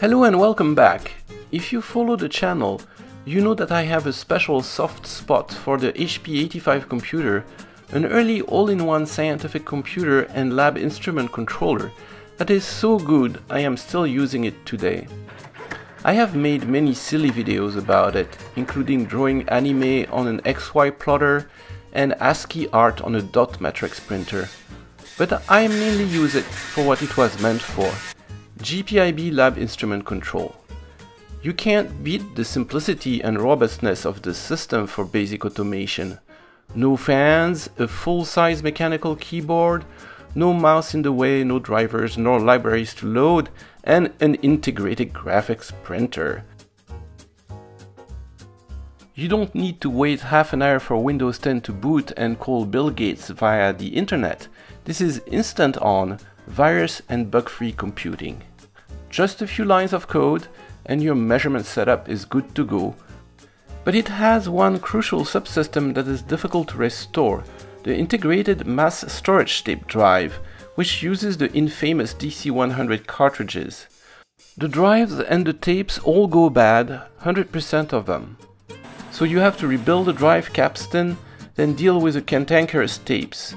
Hello and welcome back. If you follow the channel, you know that I have a special soft spot for the HP85 computer, an early all-in-one scientific computer and lab instrument controller that is so good I am still using it today. I have made many silly videos about it, including drawing anime on an XY plotter and ASCII art on a dot matrix printer. But I mainly use it for what it was meant for, GPIB lab instrument control. You can't beat the simplicity and robustness of this system for basic automation. No fans, a full-size mechanical keyboard, no mouse in the way, no drivers nor libraries to load, and an integrated graphics printer. You don't need to wait half an hour for Windows 10 to boot and call Bill Gates via the internet. This is instant on, virus and bug-free computing. Just a few lines of code and your measurement setup is good to go. But it has one crucial subsystem that is difficult to restore, the integrated mass storage tape drive, which uses the infamous DC100 cartridges. The drives and the tapes all go bad, 100% of them. So you have to rebuild the drive capstan, then deal with the cantankerous tapes.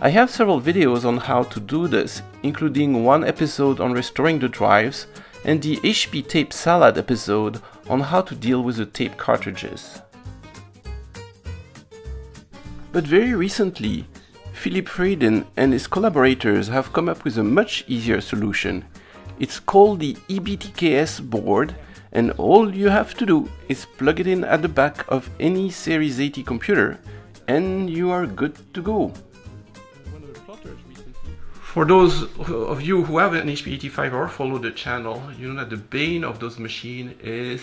I have several videos on how to do this, including one episode on restoring the drives and the HP Tape Salad episode on how to deal with the tape cartridges. But very recently, Philip Freidin and his collaborators have come up with a much easier solution. It's called the EBTKS board and all you have to do is plug it in at the back of any Series 80 computer and you are good to go. For those of you who have an HP 85 or follow the channel, you know that the bane of those machines is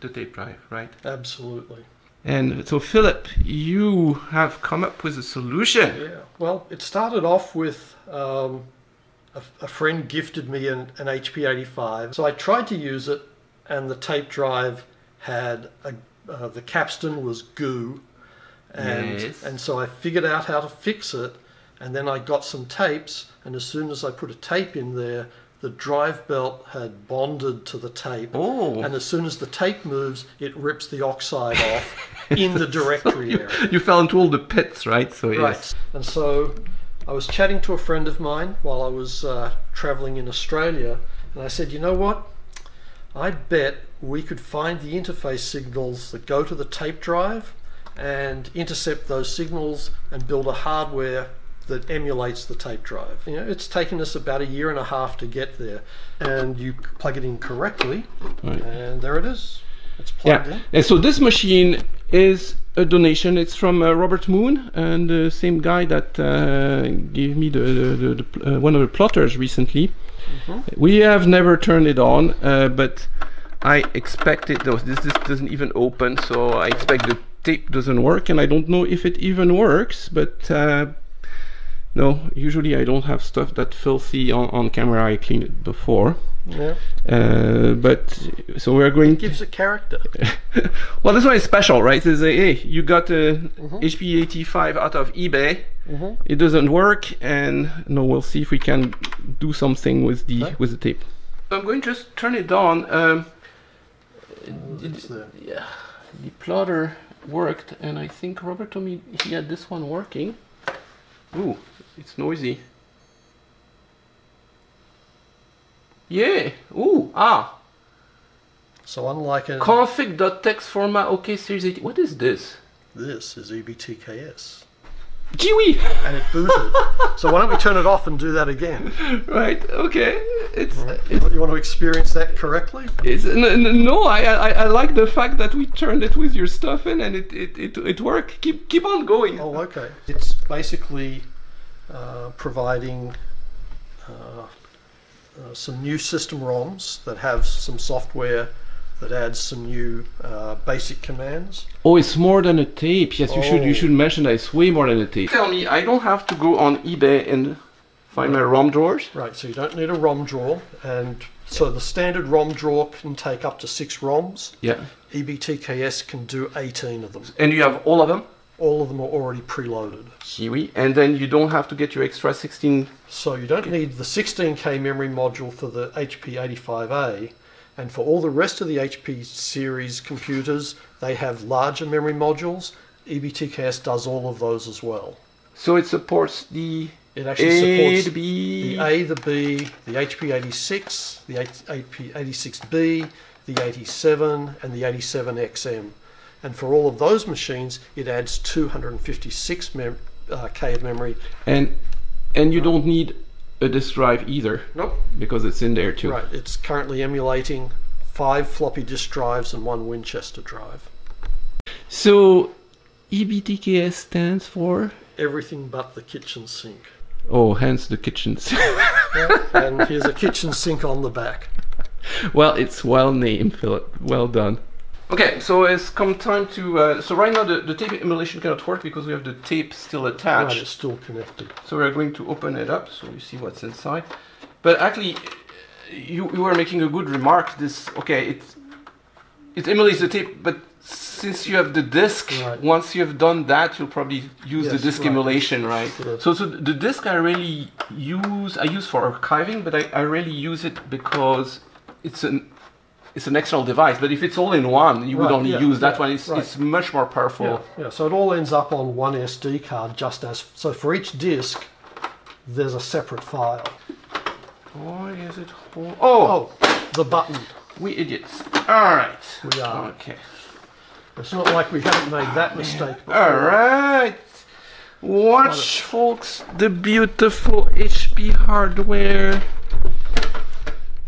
the tape drive, right? Absolutely. And so, Philip, you have come up with a solution. Yeah. Well, it started off with um, a, a, friend gifted me an, an HP 85. So I tried to use it, and the tape drive had a, uh, the capstan was goo, and Yes. and so I figured out how to fix it, and then I got some tapes, and as soon as I put a tape in there, the drive belt had bonded to the tape. Oh. And as soon as the tape moves, it rips the oxide off in the directory area. You fell into all the pits, right? So yes. Right. And so I was chatting to a friend of mine while I was uh, traveling in Australia, and I said, you know what? I bet we could find the interface signals that go to the tape drive and intercept those signals and build a hardware that emulates the tape drive. You know, it's taken us about a year and a half to get there, and you plug it in correctly, Right. and there it is. It's plugged Yeah. in. And so this machine is a donation. It's from uh, Robert Moon and the same guy that uh, gave me the, the, the, the uh, one of the plotters recently. We have never turned it on, uh, but I expect it. This, this doesn't even open, so I expect the tape doesn't work, and I don't know if it even works. But uh, no, usually I don't have stuff that filthy on, on camera. I cleaned it before. Yeah. Uh, but so we're going to Gives a character. well, this one is special, right? It's a, hey, you got a HP 85 out of eBay. It doesn't work, and no, we'll see if we can do something with the with the tape. I'm going to just turn it on. Um, there. yeah, the plotter worked, and I think Robert told me he had this one working. Ooh, it's noisy. Yeah. Ooh. Ah. So unlike a, Config.text format. Okay, series 80. What is this? this is EBTKS. Kiwi. and it booted. so why don't we turn it off and do that again? right. Okay. It's You want to experience that correctly? it's no. I, I I like the fact that we turned it with your stuff in and it it it, it worked. Keep keep on going. Oh, okay. It's basically uh, providing uh, uh, some new system ROMs that have some software that adds some new uh, basic commands. Oh, it's more than a tape. Yes, you should you Oh. should mention that it's way more than a tape. Tell me, I don't have to go on eBay and find my ROM drawers. Right, so you don't need a ROM drawer, and so the standard ROM drawer can take up to six ROMs. Yeah. E EBTKS can do 18 of them. And you have all of them. All of them are already preloaded. Kiwi. And then you don't have to get your extra 16. So you don't need the 16K memory module for the HP 85A. And for all the rest of the HP series computers, they have larger memory modules. EBTKS does all of those as well. So it supports the It actually A, supports the B. the A, the B, the HP86, the HP86B, the 87, and the 87XM. And for all of those machines, it adds 256 mem- uh, K of memory. and and you don't need a disk drive either Nope. because it's in there too. Right. It's currently emulating five floppy disk drives and one Winchester drive. So EBTKS stands for Everything but the kitchen sink. oh, hence the kitchen. Sink. And here's a kitchen sink on the back. well, it's well named, Philip. Well done. Okay, so it's come time to. Uh, so right now the, the tape emulation cannot work because we have the tape still Right, attached. it's still connected. So we're going to open it up so you see what's inside. But actually, you, you were making a good remark. This okay, it it emulates the tape, but since you have the disk, Right. once you have done that, you'll probably use the disk right. emulation, right? So so the disk I really use I use for archiving, but I, I really use it because it's an it's an external device. But if it's all in one, you would only yeah, use that yeah, one. It's right. it's much more powerful. Yeah, yeah. So it all ends up on one SD card, just as so. For each disk, there's a separate file. Why is it? Oh, Oh, the button. we idiots! All right. We are. Okay. It's not like we haven't made that mistake before. All right. Watch, folks, the beautiful HP hardware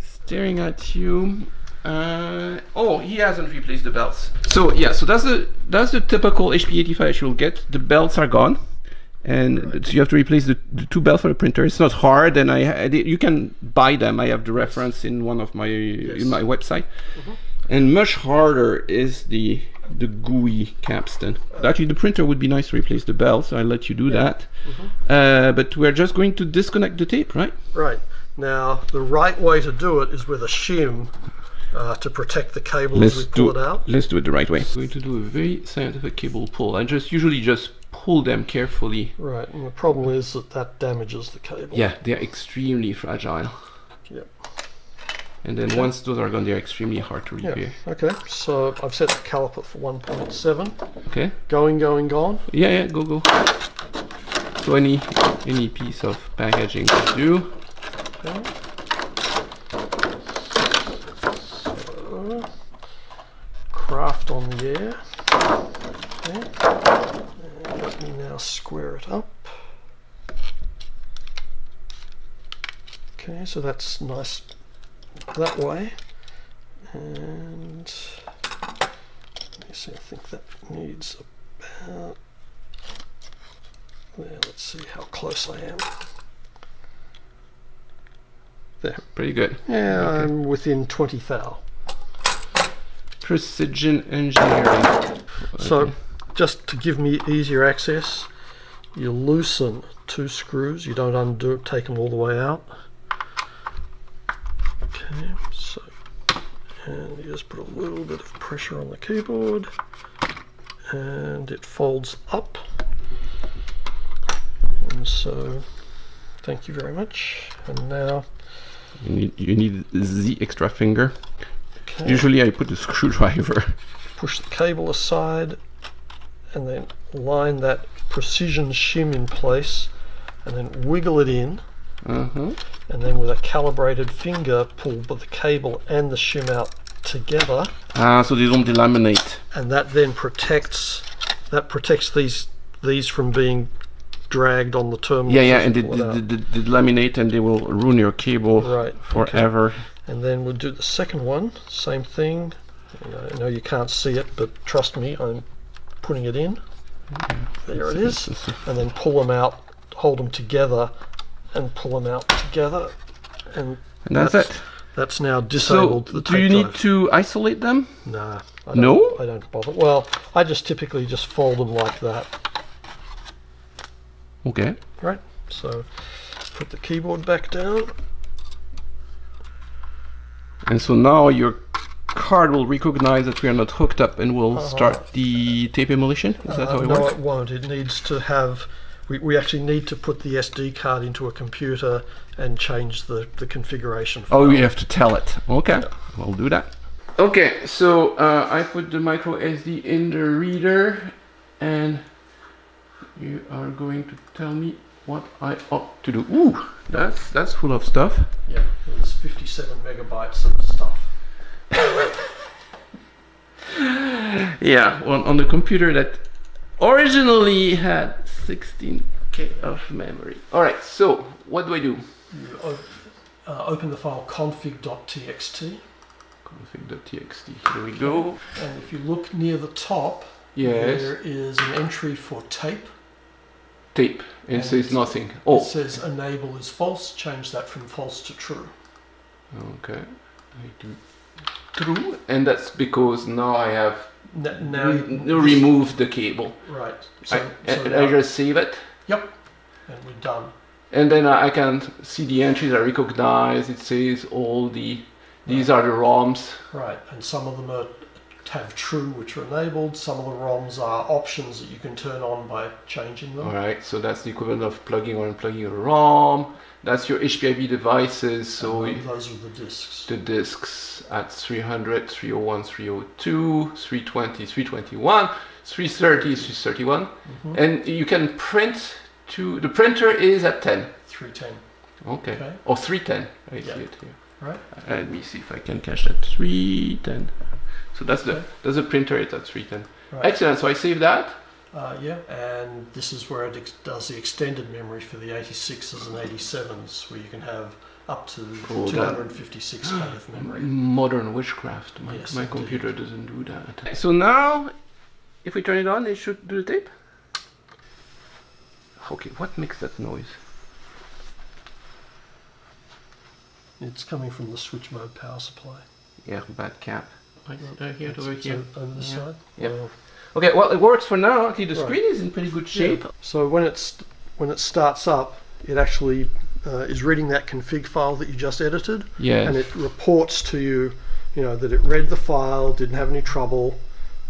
staring at you. Uh, oh, he hasn't replaced the belts. So yeah, so that's the that's the typical HP85 you'll get. The belts are gone, and so you have to replace the, the two belts for the printer. It's not hard, and I, I you can buy them. I have the reference in one of my in my website. And much harder is the the GUI capstan. Actually, the printer would be nice to replace the bell, so I'll let you do that. Uh, but we're just going to disconnect the tape, right? Right. Now, the right way to do it is with a shim uh, to protect the cable as we Let's pull do it out. Let's do it the right way. I'm going to do a very scientific cable pull. I just usually just pull them carefully. Right. And the problem is that that damages the cable. Yeah, they're extremely fragile. Yep. And then once those are gone, they're extremely hard to Yeah. repair. Okay. So I've set the caliper for 1.7. Okay. Going, going, gone. Yeah, yeah, go, go. So any any piece of packaging will do. Okay. So, craft on the air. Okay. And let me now square it up. Okay, so that's nice that way. And let me see, I think that needs about there, let's see how close I am. There. Pretty good. Yeah, Okay. I'm within 20 thou. Precision engineering. So, Okay. just to give me easier access, you loosen two screws. You don't undo it, take them all the way out. Okay, so, and you just put a little bit of pressure on the keyboard, and it folds up. And so, thank you very much. And now, You need you need the extra finger. Usually I put a screwdriver. push the cable aside and then line that precision shim in place and then wiggle it in Uh-huh. and then with a calibrated finger pull both the cable and the shim out together Ah, so they don't delaminate. and that then protects that protects these these from being dragged on the terminal Yeah, yeah, and you they, pull it they, out. they, they and they will ruin your cable Right, forever. and then we'll do the second one same thing I know you can't see it but trust me I'm putting it in there it is and then pull them out, hold them together, and pull them out together, and And that's, That's- it. that's now So, disabled the do you tape need to isolate them? Nah, I No? don't, I don't bother. Well, I just typically just fold them like that, Okay. right? So, put the keyboard back down. And so now your card will recognize that we are not hooked up and will Uh-huh. start the tape emulation. Is that how Uh, it no, works? it won't. It needs to have we, we actually need to put the SD card into a computer and change the, the configuration. Oh, file. you have to tell it. Okay, we'll do that. Okay, so uh, I put the micro SD in the reader, and you are going to tell me what I ought to do. Ooh, that's that's full of stuff. Yeah, there's 57 megabytes of stuff. Yeah, on, on the computer that originally had 16k of memory. All right, so what do I do? You o- uh, open the file config.txt, Config.txt. Here we go. and if you look near the top, Yes, there is an entry for tape. And it And says nothing. Oh. It Oh, says enable is false. Change that from false to true. okay. True, and that's because now I have N- now, re- removed the cable. right. So, I, so now- I just save it, yep, and we're done. and then I can see the entries I recognize. It says all the these are the ROMs. Right, and some of them are have true, which are enabled. Some of the ROMs are options that you can turn on by changing them. All right, so that's the equivalent of plugging or unplugging a ROM. That's your HPIB devices. So And those are the disks. the disks at 300, 301, 302, 320, 321, 330, 331, Mhm. and you can print to the printer is at 10. 310. Okay. Okay. Or 310. I Yeah. see it here. Right. Let me see if I can catch that. 310. So that's the that's the printer. It's at 310. Right. Excellent. So I save that. Uh, yeah, and this is where it does the extended memory for the 86s and 87s, where you can have up to Oh, that- 256k of memory. Modern witchcraft. My, Yes, my indeed. computer doesn't do that. So now, if we turn it on, it should do the tape. Okay, what makes that noise? It's coming from the switch mode power supply. Yeah, bad cap. Right, here, It's- over here. Over the Yeah. side. Yep. Well, Okay, well, it works for now. Okay, the Right. screen is in pretty good shape. Yeah. So when it's when it starts up, it actually uh, is reading that config file that you just edited, Yes. and it reports to you, you know, that it read the file, didn't have any trouble,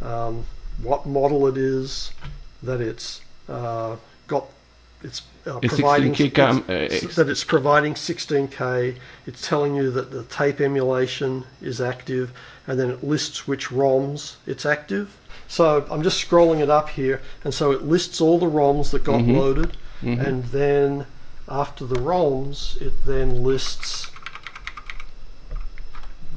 um, what model it is, that it's uh, got, it's uh, It's providing 16K cam, it's- uh, that it's providing 16k. It's telling you that the tape emulation is active, and then it lists which ROMs it's active. So I'm just scrolling it up here, and so it lists all the ROMs that got Mhm. loaded, Mhm. and then after the ROMs, it then lists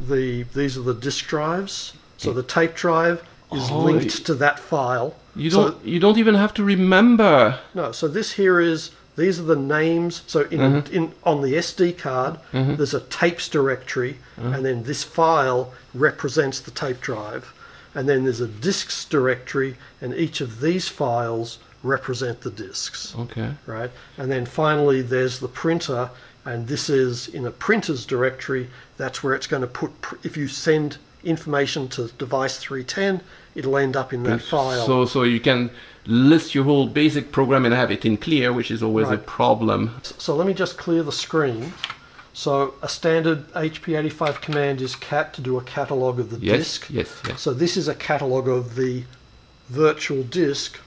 the these are the disk drives. So the tape drive is Oh, linked to that file. You don't you don't even have to remember. No, so this here is these are the names. So in, Mhm. in on the SD card, Mhm. there's a tapes directory, and then this file represents the tape drive, and then there's a disks directory, and each of these files represent the disks, Okay. right? And then finally, there's the printer, and this is in a printers directory. That's where it's going to put. pr- If you send information to device 310, it'll end up in that file. So so you can list your whole basic program and have it in clear, which is always a Right. problem. So let me just clear the screen. So a standard HP85 command is cat to do a catalog of the Yes. disk. Yes. Yes. So this is a catalog of the virtual disk,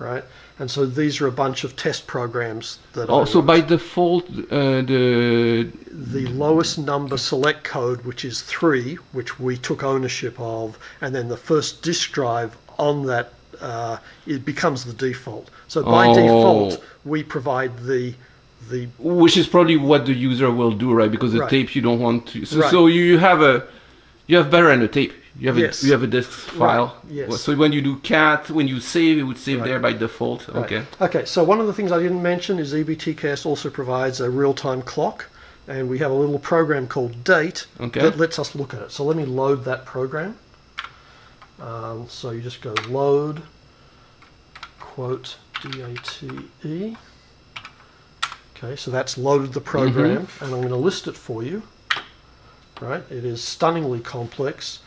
right? And so these are a bunch of test programs that Also, wrote. by default, uh, the the lowest number select code, which is three, which we took ownership of, and then the first disk drive on that uh, it becomes the default. So by Oh. default, we provide the the which is probably what the user will do, right? Because the Right. tape you don't want to. So, Right. so you have a you have better than a tape. You have Yes. a you have a disk file. yes. So when you do cat, when you save, it would save Right. there by default. Right. Okay. Okay, so one of the things I didn't mention is E EBTKS also provides a real-time clock, and we have a little program called Date Okay. that lets us look at it. So let me load that program. Um, so you just go load, quote D-A-T-E. Okay, so that's loaded the program, and I'm going to list it for you. Right, it is stunningly complex.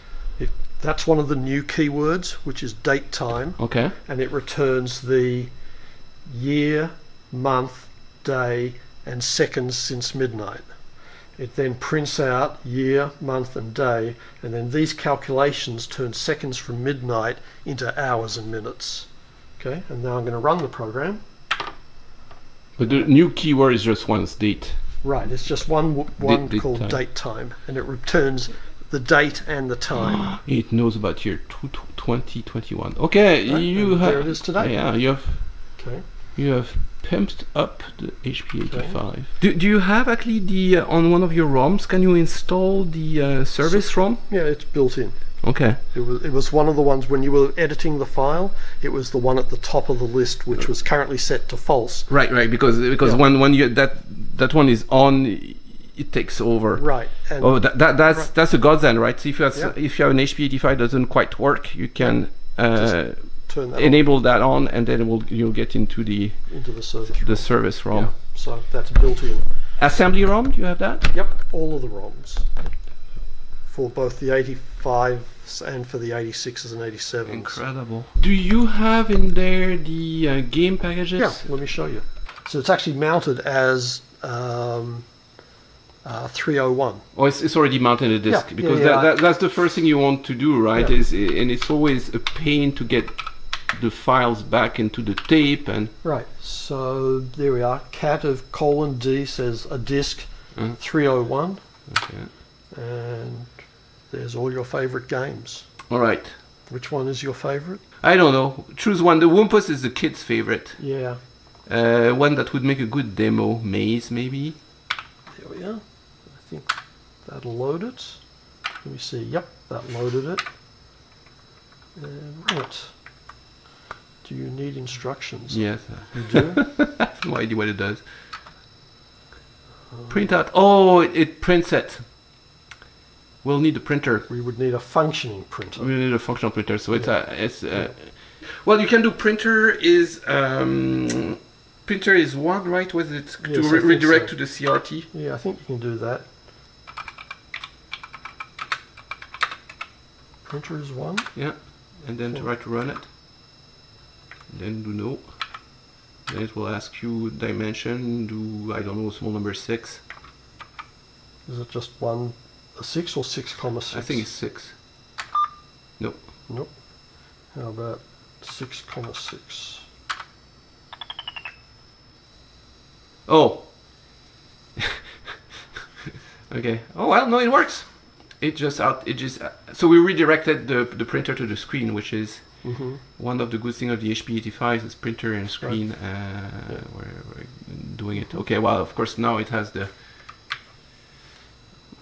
That's one of the new keywords, which is date time Okay. and it returns the year, month, day, and seconds since midnight. It then prints out year, month, and day, and then these calculations turn seconds from midnight into hours and minutes. Okay, and now I'm going to run the program. But the new keyword is just once date. Right, it's just one one date called time. date time, and it returns the date and the time. It knows about year tw- tw- 2021. Okay, Right, you have. there it is today. Yeah, you have Okay. you have pimped up the HP85. Do, do you have actually the uh, on one of your ROMs? Can you install the uh, service ROM? Yeah, it's built in. Okay. It was it was one of the ones when you were editing the file. It was the one at the top of the list, which was currently set to false. Right, right. Because because Yeah. when when you that that one is on, it takes over. Right, and Oh, that, that that's Right. that's a godsend, right? So if you have Yeah. if you have an HP85 doesn't quite work, you can uh, turn that enable that on, and then it will you'll get into the into the service. the service ROM. Yeah, so that's built in. Assembly ROM, do you have that? Yep, all of the ROMs for both the 85s and for the 86s and 87s. Incredible. Do you have in there the uh, game packages? Yeah, let me show you. So it's actually mounted as um, uh, 301. Oh, it's, it's already mounted a disk Yeah, because yeah, yeah, that, that, that's the first thing you want to do, right? Is and it's always a pain to get the files back into the tape and Right, so there we are. Cat of colon D says a disk Mm. 301, okay. and there's all your favorite games. All right. Which one is your favorite? I don't know. Choose one. The Wumpus is the kid's favorite. Yeah, Uh, one that would make a good demo. Maze, maybe. there we are. Think that'll load it. Let me see. Yep, that loaded it. And right. Do you need instructions? Yes. You do? I have no idea what it does. Print out. Oh, it, it prints it. We'll need a printer. we would need a functioning printer. We need a functional printer. So it's a it's uh well you can do printer is um printer is one right was it Yes, to re- redirect so. to the CRT. Yeah, I think you can do that. Printer is one. Yeah, and then try to run it. Then do no. Then it will ask you dimension. Do I don't know small number six. Is it just one, a six or six comma six? I think it's six. Nope. Nope. How about six comma six? Oh. okay. Oh well, no, it works. It just out. It just. Uh, so we redirected the the printer to the screen, which is Mm-hmm. one of the good things of the HP85 is printer and screen. Uh, Yeah. we're, we're doing it. Okay. Well, of course now it has the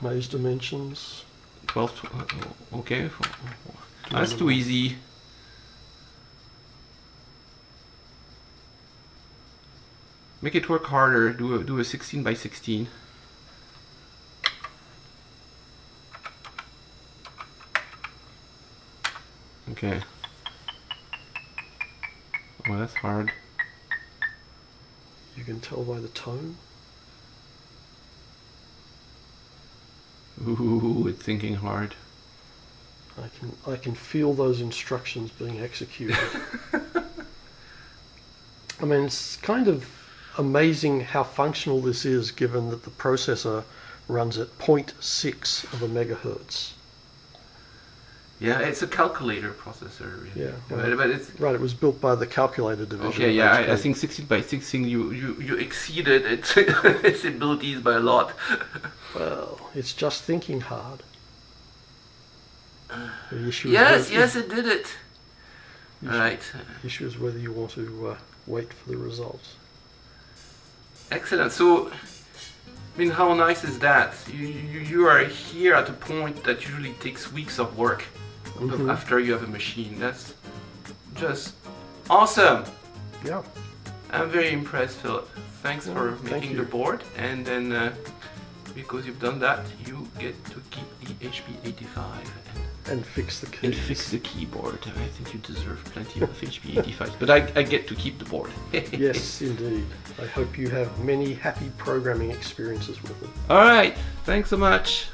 Maze dimensions. 12. tw- uh, okay. That's too easy. Make it work harder. Do a do a 16 by 16. Okay. Oh, that's hard. You can tell by the tone. Ooh, it's thinking hard. I can I can feel those instructions being executed. I mean, it's kind of amazing how functional this is, given that the processor runs at 0.6 of a megahertz. Yeah, it's a calculator processor. Really. Yeah, but, well- but it's Right, it was built by the calculator division. okay. Yeah, I, I think 16 by 16. You you you exceeded its its abilities by a lot. Well, it's just thinking hard. The issue is Yes, whether- yes, it did it. All right, The issue is whether you want to uh, wait for the results. excellent. So, I mean, how nice is that? You you, you are here at a point that usually takes weeks of work Mhm. after you have a machine. That's just awesome. Yeah. I'm very impressed, Philip. Thanks Yeah, for making you. the board, and then uh, because you've done that, you get to keep the HP 85 and, And fix the keys. and fix the keyboard. I think you deserve plenty of HP 85, but I, I get to keep the board. Yes, indeed. I hope you have many happy programming experiences with it. All right. Thanks so much.